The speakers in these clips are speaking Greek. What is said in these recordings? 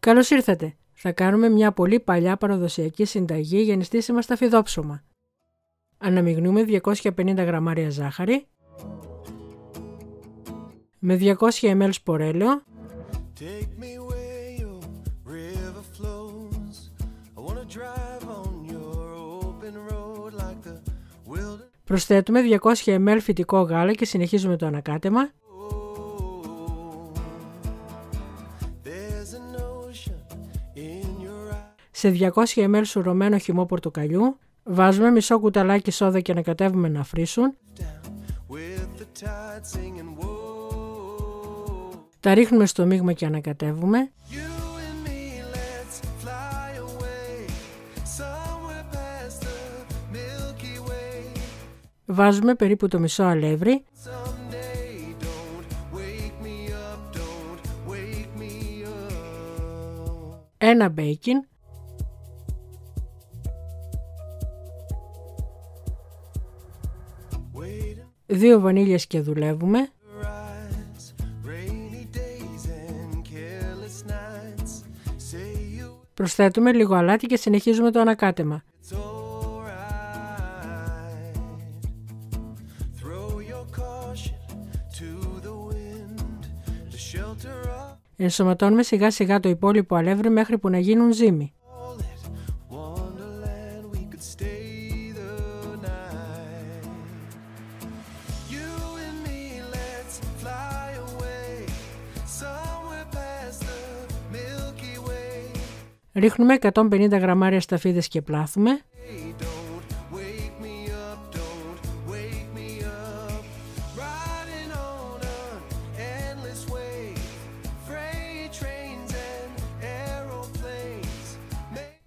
Καλώς ήρθατε! Θα κάνουμε μια πολύ παλιά παραδοσιακή συνταγή για νηστίσιμα στα φιδόψωμα. Αναμειγνούμε 250 γραμμάρια ζάχαρη με 200 ml σπορέλαιο Προσθέτουμε 200 ml φυτικό γάλα και συνεχίζουμε το ανακάτεμα. Σε 200 ml σουρωμένο χυμό πορτοκαλιού βάζουμε μισό κουταλάκι σόδα και ανακατεύουμε να φρίσουν. Τα ρίχνουμε στο μείγμα και ανακατεύουμε. Βάζουμε περίπου το μισό αλεύρι. Ένα μπέικιν. Δύο βανίλιες και δουλεύουμε. Προσθέτουμε λίγο αλάτι και συνεχίζουμε το ανακάτεμα. Ενσωματώνουμε σιγά σιγά το υπόλοιπο αλεύρι μέχρι που να γίνουν ζύμη. Ρίχνουμε 150 γραμμάρια σταφίδες και πλάθουμε.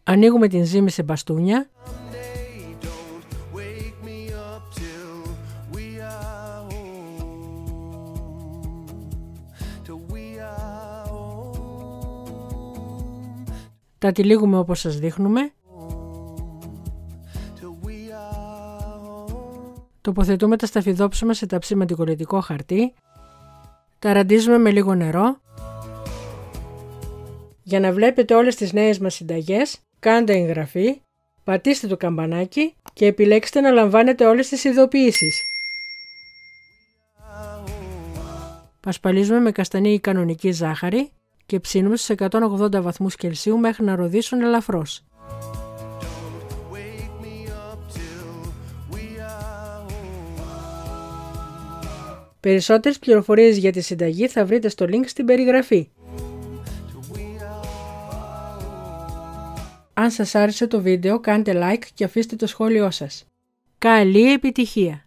Ανοίγουμε την ζύμη σε μπαστούνια. Τα τυλίγουμε όπως σας δείχνουμε. Τοποθετούμε τα σταφιδόψωμα σε ταψί με χαρτί. Τα ραντίζουμε με λίγο νερό. Για να βλέπετε όλες τις νέες μας συνταγές, κάντε εγγραφή, πατήστε το καμπανάκι και επιλέξτε να λαμβάνετε όλες τις ειδοποιήσεις. Πασπαλίζουμε με καστανή ή κανονική ζάχαρη και ψήνουμε στους 180 βαθμούς Κελσίου μέχρι να ροδίσουν ελαφρώς. Περισσότερες πληροφορίες για τη συνταγή θα βρείτε στο link στην περιγραφή. Αν σας άρεσε το βίντεο κάντε like και αφήστε το σχόλιο σας. Καλή επιτυχία!